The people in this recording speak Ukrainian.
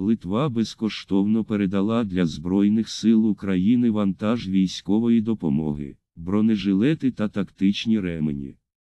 Литва безкоштовно передала для Збройних сил України вантаж військової допомоги, бронежилети та тактичні ремені.